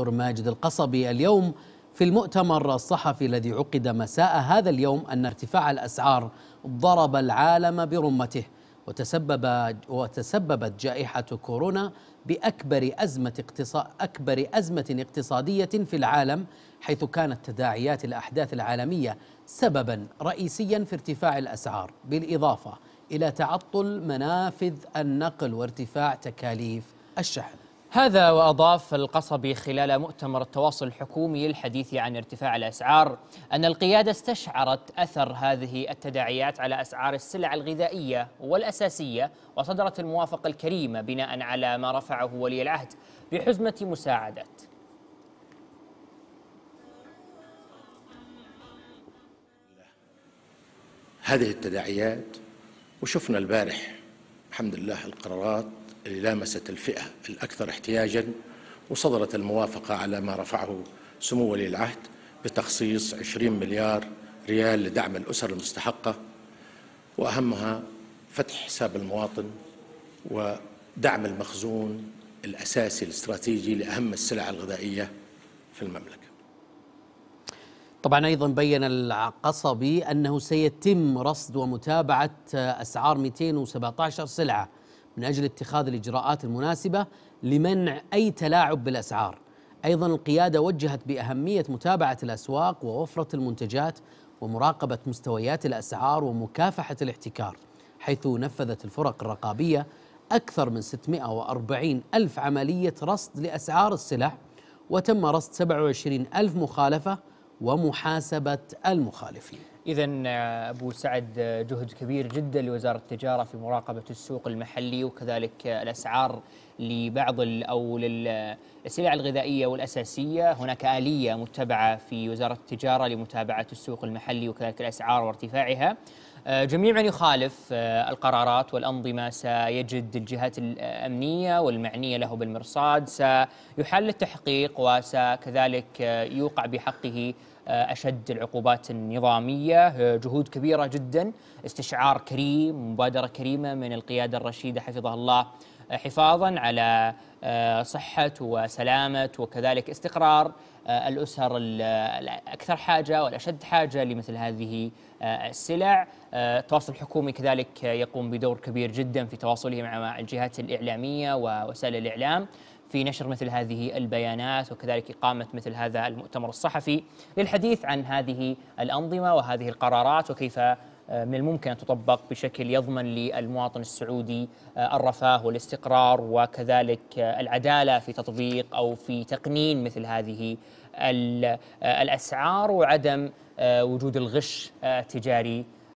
ماجد القصبي. اليوم في المؤتمر الصحفي الذي عقد مساء هذا اليوم أن ارتفاع الأسعار ضرب العالم برمته وتسبب وتسببت جائحة كورونا بأكبر أزمة اقتصاد أكبر أزمة اقتصادية في العالم حيث كانت تداعيات الأحداث العالمية سببا رئيسيا في ارتفاع الأسعار. بالإضافة إلى تعطل منافذ النقل وارتفاع تكاليف الشحن. هذا وأضاف القصبي خلال مؤتمر التواصل الحكومي للحديث عن ارتفاع الأسعار أن القيادة استشعرت أثر هذه التداعيات على أسعار السلع الغذائية والأساسية وصدرت الموافقة الكريمة بناء على ما رفعه ولي العهد بحزمة مساعدات هذه التداعيات وشفنا البارح الحمد لله القرارات اللي لامست الفئة الأكثر احتياجا وصدرت الموافقة على ما رفعه سمو ولي العهد بتخصيص 20 مليار ريال لدعم الأسر المستحقة وأهمها فتح حساب المواطن ودعم المخزون الأساسي الاستراتيجي لأهم السلع الغذائية في المملكة. طبعا أيضا بين القصبي أنه سيتم رصد ومتابعة أسعار 217 سلعة من أجل اتخاذ الإجراءات المناسبة لمنع أي تلاعب بالأسعار. أيضا القيادة وجهت بأهمية متابعة الأسواق ووفرة المنتجات ومراقبة مستويات الأسعار ومكافحة الاحتكار حيث نفذت الفرق الرقابية أكثر من 640 ألف عملية رصد لأسعار السلع وتم رصد 27 ألف مخالفة ومحاسبة المخالفين. إذا أبو سعد جهد كبير جدا لوزارة التجارة في مراقبة السوق المحلي وكذلك الأسعار لبعض أو للسلع الغذائية والأساسية. هناك آلية متبعة في وزارة التجارة لمتابعة السوق المحلي وكذلك الأسعار وارتفاعها. جميع من يخالف القرارات والأنظمة. سيجد الجهات الأمنية والمعنية له بالمرصاد. سيحل التحقيق وسكذلك يوقع بحقه أشد العقوبات النظامية جهود كبيرة جدا استشعار كريم مبادرة كريمة من القيادة الرشيدة حفظها الله حفاظا على صحة وسلامة وكذلك استقرار الأسر الأكثر حاجة والأشد حاجة لمثل هذه السلع. التواصل الحكومي كذلك يقوم بدور كبير جدا في تواصله مع الجهات الإعلامية ووسائل الإعلام. في نشر مثل هذه البيانات وكذلك إقامة مثل هذا المؤتمر الصحفي للحديث عن هذه الأنظمة وهذه القرارات وكيف من الممكن أن تطبق بشكل يضمن للمواطن السعودي الرفاه والاستقرار وكذلك العدالة في تطبيق أو في تقنين مثل هذه الأسعار وعدم وجود الغش التجاري